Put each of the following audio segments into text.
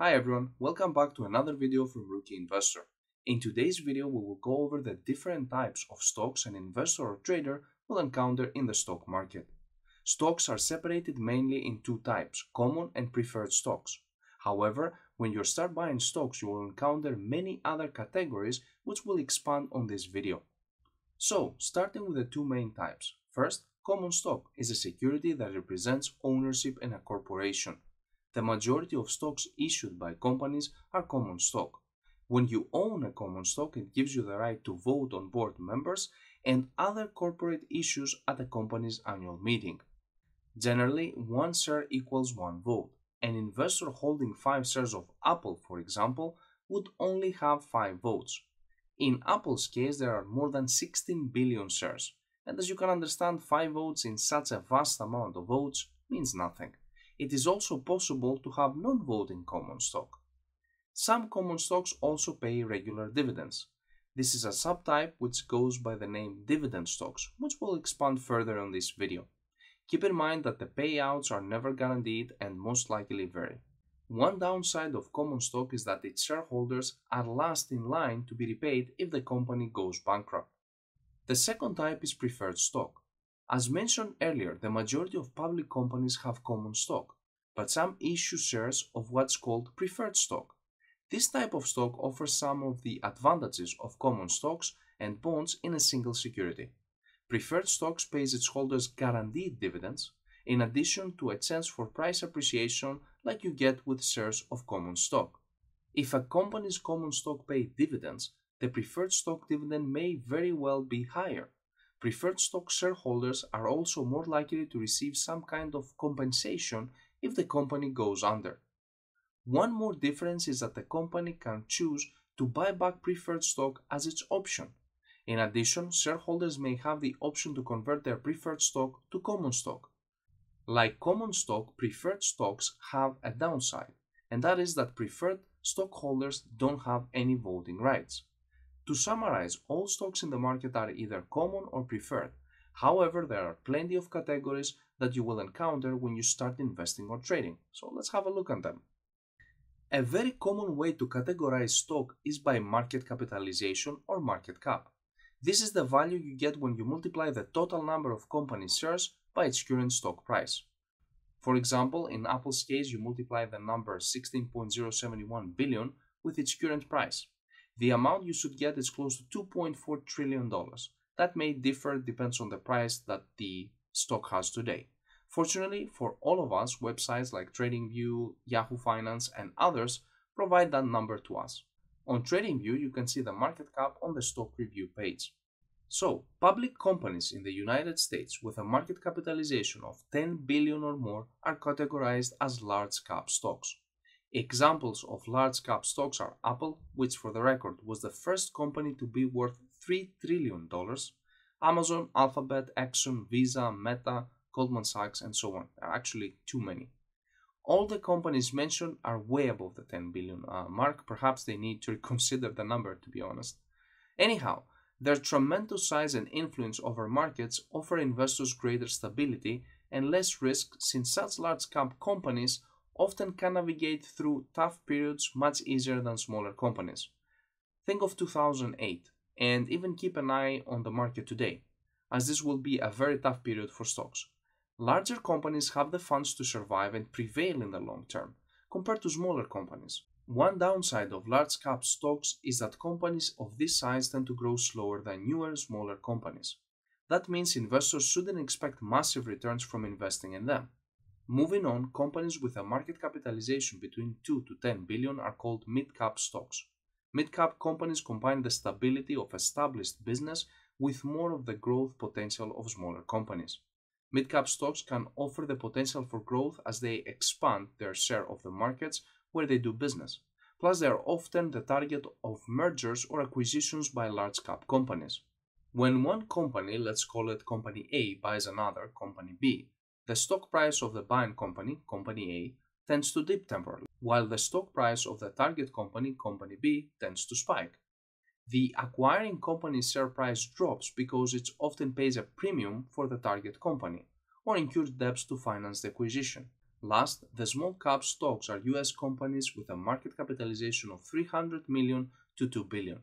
Hi everyone, welcome back to another video from Rookie Investor. In today's video, we will go over the different types of stocks an investor or trader will encounter in the stock market. Stocks are separated mainly in two types, common and preferred stocks. However, when you start buying stocks, you will encounter many other categories which will expand on this video. So, starting with the two main types. First, common stock is a security that represents ownership in a corporation. The majority of stocks issued by companies are common stock. When you own a common stock, it gives you the right to vote on board members and other corporate issues at a company's annual meeting. Generally, one share equals one vote. An investor holding 5 shares of Apple, for example, would only have 5 votes. In Apple's case, there are more than 16 billion shares, and as you can understand, 5 votes in such a vast amount of votes means nothing. It is also possible to have non voting common stock. Some common stocks also pay regular dividends. This is a subtype which goes by the name dividend stocks, which we'll expand further on this video. Keep in mind that the payouts are never guaranteed and most likely vary. One downside of common stock is that its shareholders are last in line to be repaid if the company goes bankrupt. The second type is preferred stock. As mentioned earlier, the majority of public companies have common stock, but some issue shares of what's called preferred stock. This type of stock offers some of the advantages of common stocks and bonds in a single security. Preferred stocks pays its holders guaranteed dividends, in addition to a chance for price appreciation like you get with shares of common stock. If a company's common stock pays dividends, the preferred stock dividend may very well be higher. Preferred stock shareholders are also more likely to receive some kind of compensation if the company goes under. One more difference is that the company can choose to buy back preferred stock as its option. In addition, shareholders may have the option to convert their preferred stock to common stock. Like common stock, preferred stocks have a downside, and that is that preferred stockholders don't have any voting rights. To summarize, all stocks in the market are either common or preferred. However, there are plenty of categories that you will encounter when you start investing or trading. So let's have a look at them. A very common way to categorize stock is by market capitalization or market cap. This is the value you get when you multiply the total number of company shares by its current stock price. For example, in Apple's case, you multiply the number 16.071 billion with its current price. The amount you should get is close to 2.4 trillion dollars. That may differ depends on the price that the stock has today. Fortunately for all of us, websites like TradingView, Yahoo Finance, and others provide that number to us. On TradingView, you can see the market cap on the stock review page. So, public companies in the United States with a market capitalization of 10 billion or more are categorized as large cap stocks. Examples of large cap stocks are Apple, which for the record was the first company to be worth $3 trillion, Amazon, Alphabet, Exxon, Visa, Meta, Goldman Sachs, and so on. There are actually too many. All the companies mentioned are way above the 10 billion uh, mark. Perhaps they need to reconsider the number, to be honest. Anyhow, their tremendous size and influence over markets offer investors greater stability and less risk since such large cap companies often can navigate through tough periods much easier than smaller companies. Think of 2008 and even keep an eye on the market today, as this will be a very tough period for stocks. Larger companies have the funds to survive and prevail in the long term, compared to smaller companies. One downside of large cap stocks is that companies of this size tend to grow slower than newer, smaller companies. That means investors shouldn't expect massive returns from investing in them. Moving on, companies with a market capitalization between 2 to 10 billion are called mid-cap stocks. Mid-cap companies combine the stability of established business with more of the growth potential of smaller companies. Mid-cap stocks can offer the potential for growth as they expand their share of the markets where they do business. Plus, they are often the target of mergers or acquisitions by large cap companies. When one company, let's call it company A, buys another, company B, the stock price of the buying company, company A, tends to dip temporarily, while the stock price of the target company, company B, tends to spike the acquiring company's share price drops because it often pays a premium for the target company or incurs debts to finance the acquisition. Last, the small cap stocks are US companies with a market capitalization of 300 million to 2 billion.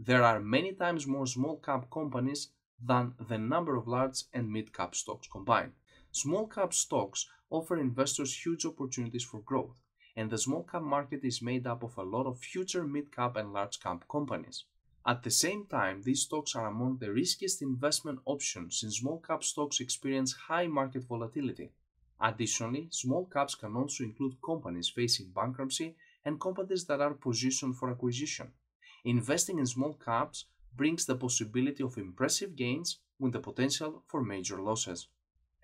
There are many times more small cap companies than the number of large and mid cap stocks combined. Small cap stocks offer investors huge opportunities for growth, and the small cap market is made up of a lot of future mid cap and large cap companies. At the same time, these stocks are among the riskiest investment options since small cap stocks experience high market volatility. Additionally, small caps can also include companies facing bankruptcy and companies that are positioned for acquisition. Investing in small caps brings the possibility of impressive gains with the potential for major losses.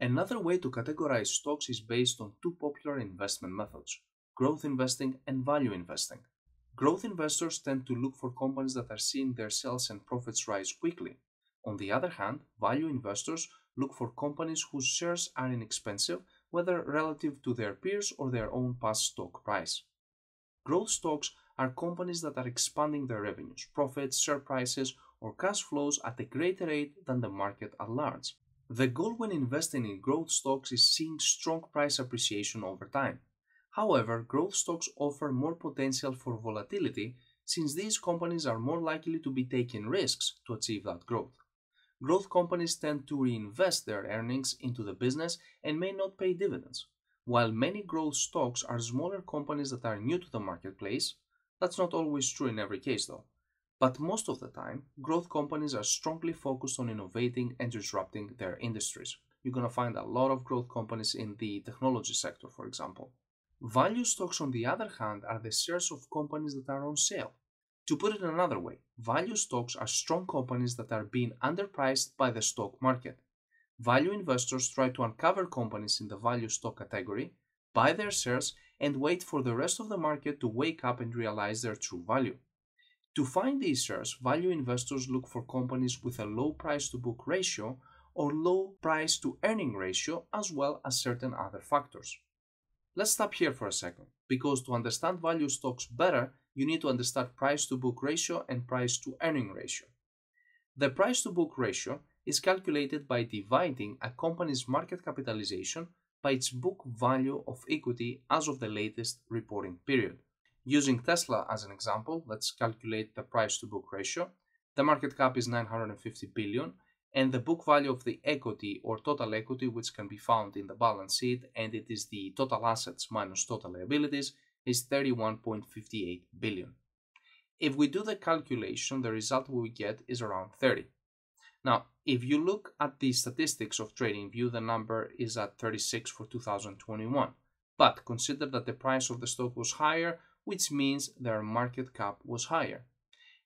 Another way to categorize stocks is based on two popular investment methods growth investing and value investing. Growth investors tend to look for companies that are seeing their sales and profits rise quickly. On the other hand, value investors look for companies whose shares are inexpensive, whether relative to their peers or their own past stock price. Growth stocks are companies that are expanding their revenues, profits, share prices, or cash flows at a greater rate than the market at large. The goal when investing in growth stocks is seeing strong price appreciation over time. However, growth stocks offer more potential for volatility since these companies are more likely to be taking risks to achieve that growth. Growth companies tend to reinvest their earnings into the business and may not pay dividends. While many growth stocks are smaller companies that are new to the marketplace, that's not always true in every case though. But most of the time, growth companies are strongly focused on innovating and disrupting their industries. You're going to find a lot of growth companies in the technology sector, for example. Value stocks, on the other hand, are the shares of companies that are on sale. To put it another way, value stocks are strong companies that are being underpriced by the stock market. Value investors try to uncover companies in the value stock category, buy their shares, and wait for the rest of the market to wake up and realize their true value. To find these shares, value investors look for companies with a low price to book ratio or low price to earning ratio, as well as certain other factors. Let's stop here for a second, because to understand value stocks better, you need to understand price to book ratio and price to earning ratio. The price to book ratio is calculated by dividing a company's market capitalization by its book value of equity as of the latest reporting period. Using Tesla as an example, let's calculate the price to book ratio. The market cap is 950 billion and the book value of the equity or total equity which can be found in the balance sheet and it is the total assets minus total liabilities is 31.58 billion. If we do the calculation, the result we get is around 30. Now, if you look at the statistics of TradingView, the number is at 36 for 2021. But consider that the price of the stock was higher, which means their market cap was higher.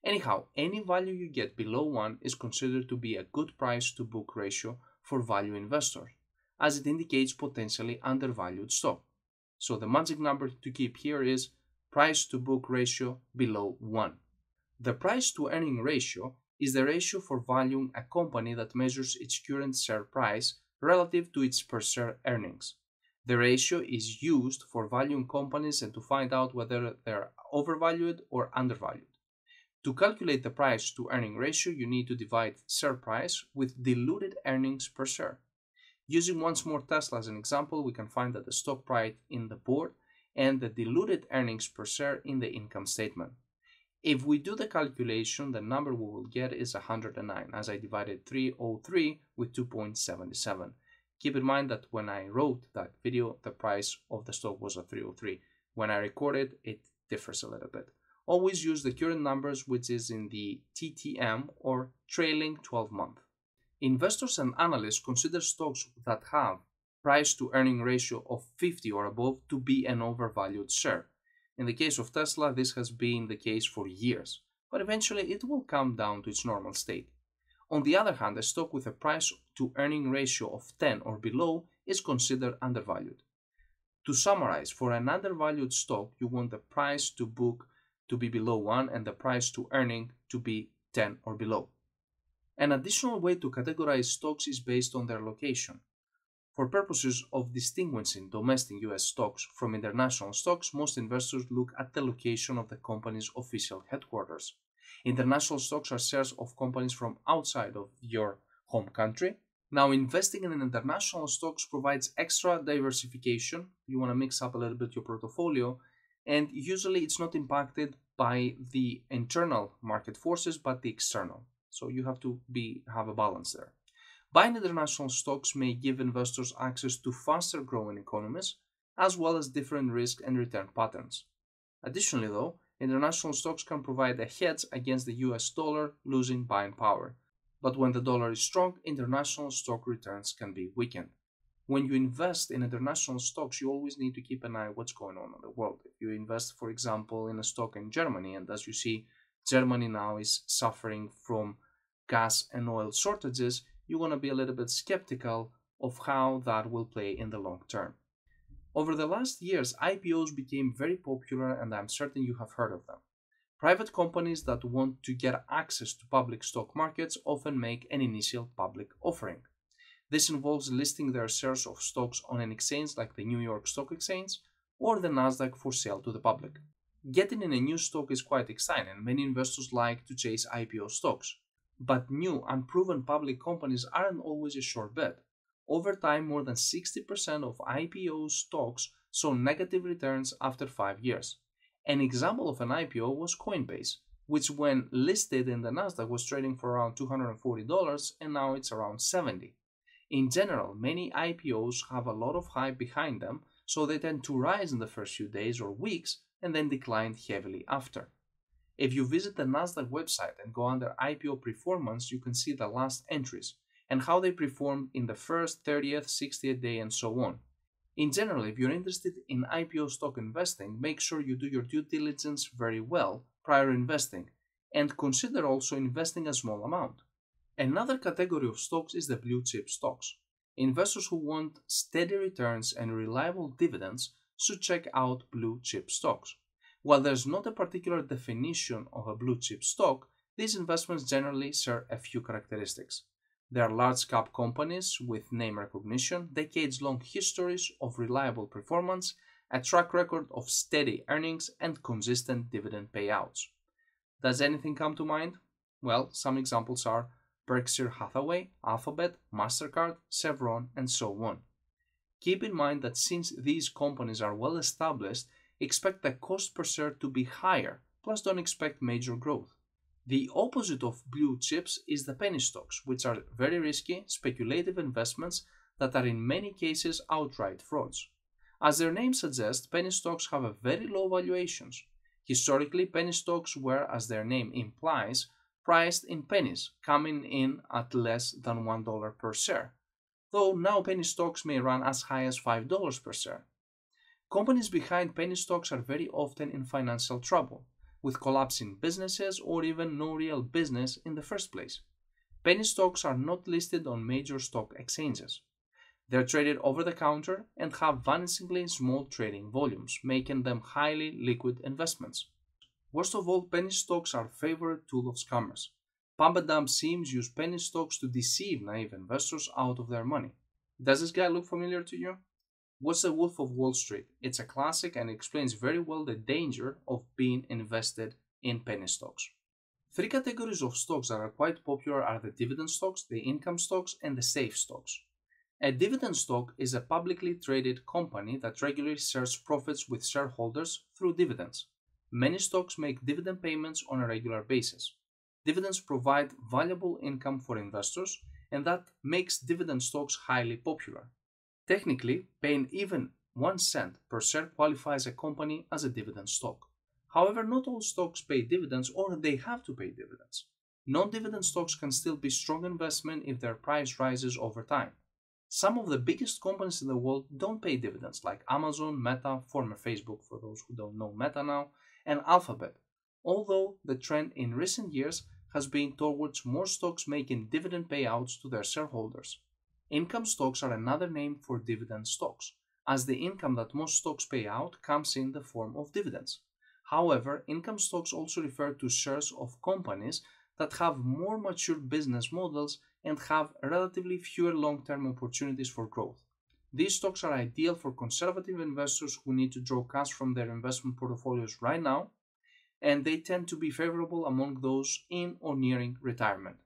Anyhow, any value you get below 1 is considered to be a good price to book ratio for value investors, as it indicates potentially undervalued stock. So the magic number to keep here is price to book ratio below 1. The price to earning ratio is the ratio for valuing a company that measures its current share price relative to its per share earnings. The ratio is used for valuing companies and to find out whether they're overvalued or undervalued. To calculate the price to earning ratio, you need to divide share price with diluted earnings per share. Using once more Tesla as an example, we can find that the stock price in the board and the diluted earnings per share in the income statement. If we do the calculation, the number we will get is 109 as I divided 303 with 2.77. Keep in mind that when I wrote that video, the price of the stock was at 303. When I recorded, it it differs a little bit always use the current numbers which is in the TTM or trailing 12 month. Investors and analysts consider stocks that have price to earning ratio of 50 or above to be an overvalued share. In the case of Tesla, this has been the case for years, but eventually it will come down to its normal state. On the other hand, a stock with a price to earning ratio of 10 or below is considered undervalued. To summarize, for an undervalued stock, you want the price to book to be below 1 and the price to earning to be 10 or below. An additional way to categorize stocks is based on their location. For purposes of distinguishing domestic US stocks from international stocks, most investors look at the location of the company's official headquarters. International stocks are shares of companies from outside of your home country, Now, investing in international stocks provides extra diversification. You want to mix up a little bit your portfolio, and usually it's not impacted by the internal market forces but the external. So you have to be have a balance there. Buying international stocks may give investors access to faster growing economies as well as different risk and return patterns. Additionally, though, international stocks can provide a hedge against the US dollar losing buying power. But when the dollar is strong, international stock returns can be weakened. When you invest in international stocks, you always need to keep an eye what's going on in the world. If you invest, for example, in a stock in Germany, and as you see, Germany now is suffering from gas and oil shortages, you want to be a little bit skeptical of how that will play in the long term. Over the last years, IPOs became very popular, and I'm certain you have heard of them. Private companies that want to get access to public stock markets often make an initial public offering. This involves listing their shares of stocks on an exchange like the New York Stock Exchange or the Nasdaq for sale to the public. Getting in a new stock is quite exciting, and many investors like to chase IPO stocks. But new, unproven public companies aren't always a sure bet. Over time, more than 60% of IPO stocks saw negative returns after five years. An example of an IPO was Coinbase, which when listed in the Nasdaq was trading for around $240 and now it's around 70. In general, many IPOs have a lot of hype behind them, so they tend to rise in the first few days or weeks and then decline heavily after. If you visit the Nasdaq website and go under IPO performance, you can see the last entries, and how they performed in the first, 30th, 60th day, and so on. In general, if you're interested in IPO stock investing, make sure you do your due diligence very well prior investing and consider also investing a small amount. Another category of stocks is the blue chip stocks. Investors who want steady returns and reliable dividends should check out blue chip stocks. While there's not a particular definition of a blue chip stock, these investments generally share a few characteristics. They are large cap companies with name recognition, decades long histories of reliable performance, a track record of steady earnings, and consistent dividend payouts. Does anything come to mind? Well, some examples are Berkshire Hathaway, Alphabet, MasterCard, Chevron, and so on. Keep in mind that since these companies are well established, expect the cost per share to be higher, plus don't expect major growth. The opposite of blue chips is the penny stocks, which are very risky, speculative investments that are in many cases outright frauds. As their name suggests, penny stocks have a very low valuations. Historically, penny stocks were, as their name implies, priced in pennies, coming in at less than $1 per share, though now penny stocks may run as high as $5 per share. Companies behind penny stocks are very often in financial trouble with collapsing businesses or even no real business in the first place. Penny stocks are not listed on major stock exchanges. They're traded over the counter and have vanishingly small trading volumes, making them highly liquid investments. Worst of all, penny stocks are favorite tool of scammers. Pump and dump schemes use penny stocks to deceive naive investors out of their money. Does this guy look familiar to you? What's The Wolf of Wall Street? It's a classic and explains very well the danger of being invested in penny stocks. Three categories of stocks that are quite popular are the dividend stocks, the income stocks, and the safe stocks. A dividend stock is a publicly traded company that regularly shares profits with shareholders through dividends. Many stocks make dividend payments on a regular basis. Dividends provide valuable income for investors, and that makes dividend stocks highly popular. Technically, paying even 1 cent per share qualifies a company as a dividend stock. However, not all stocks pay dividends or they have to pay dividends. Non-dividend stocks can still be strong investment if their price rises over time. Some of the biggest companies in the world don't pay dividends like Amazon, Meta, former Facebook for those who don't know Meta now, and Alphabet. Although the trend in recent years has been towards more stocks making dividend payouts to their shareholders. Income stocks are another name for dividend stocks, as the income that most stocks pay out comes in the form of dividends. However, income stocks also refer to shares of companies that have more mature business models and have relatively fewer long term opportunities for growth. These stocks are ideal for conservative investors who need to draw cash from their investment portfolios right now, and they tend to be favorable among those in or nearing retirement.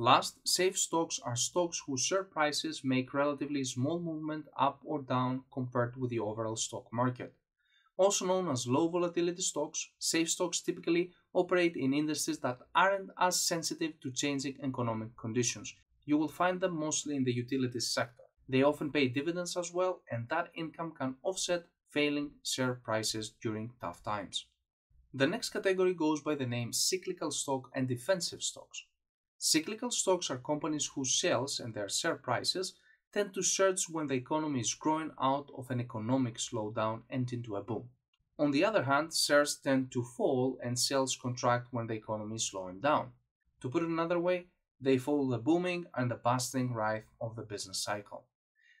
Last, safe stocks are stocks whose share prices make relatively small movement up or down compared with the overall stock market. Also known as low volatility stocks, safe stocks typically operate in industries that aren't as sensitive to changing economic conditions. You will find them mostly in the utilities sector. They often pay dividends as well, and that income can offset failing share prices during tough times. The next category goes by the name cyclical stock and defensive stocks. Cyclical stocks are companies whose sales and their share prices tend to surge when the economy is growing out of an economic slowdown and into a boom. On the other hand, shares tend to fall and sales contract when the economy is slowing down. To put it another way, they follow the booming and the busting ride of the business cycle.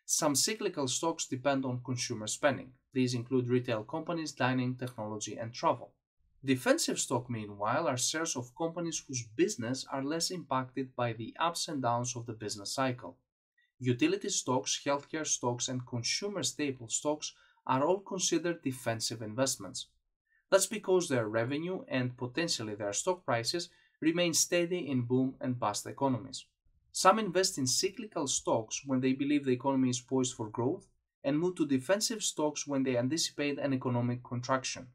Some cyclical stocks depend on consumer spending. These include retail companies, dining, technology, and travel. Defensive stock, meanwhile, are shares of companies whose business are less impacted by the ups and downs of the business cycle. Utility stocks, healthcare stocks, and consumer staple stocks are all considered defensive investments. That's because their revenue and potentially their stock prices remain steady in boom and bust economies. Some invest in cyclical stocks when they believe the economy is poised for growth and move to defensive stocks when they anticipate an economic contraction.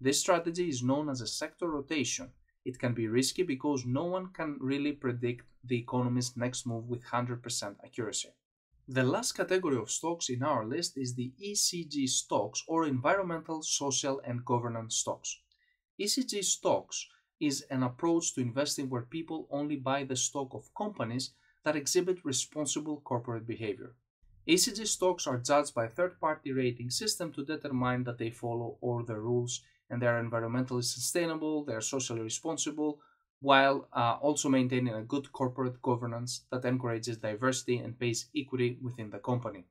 This strategy is known as a sector rotation. It can be risky because no one can really predict the economy's next move with 100% accuracy. The last category of stocks in our list is the ESG stocks or environmental, social, and governance stocks. ESG stocks is an approach to investing where people only buy the stock of companies that exhibit responsible corporate behavior. ESG stocks are judged by a third party rating system to determine that they follow all the rules and they are environmentally sustainable, they are socially responsible, while uh, also maintaining a good corporate governance that encourages diversity and pays equity within the company.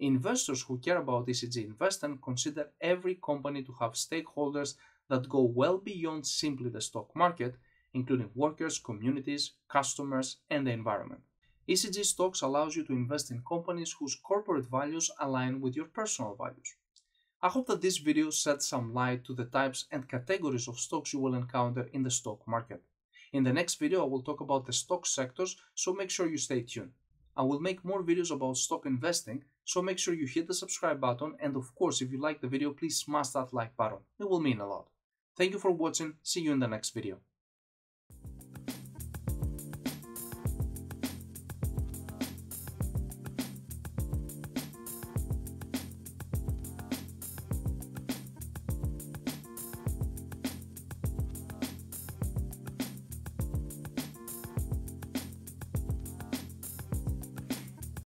Investors who care about ESG investment consider every company to have stakeholders that go well beyond simply the stock market, including workers, communities, customers, and the environment. ESG stocks allows you to invest in companies whose corporate values align with your personal values. I hope that this video sheds some light to the types and categories of stocks you will encounter in the stock market. In the next video, I will talk about the stock sectors, so make sure you stay tuned. I will make more videos about stock investing, so make sure you hit the subscribe button and of course if you like the video, please smash that like button. It will mean a lot. Thank you for watching, see you in the next video.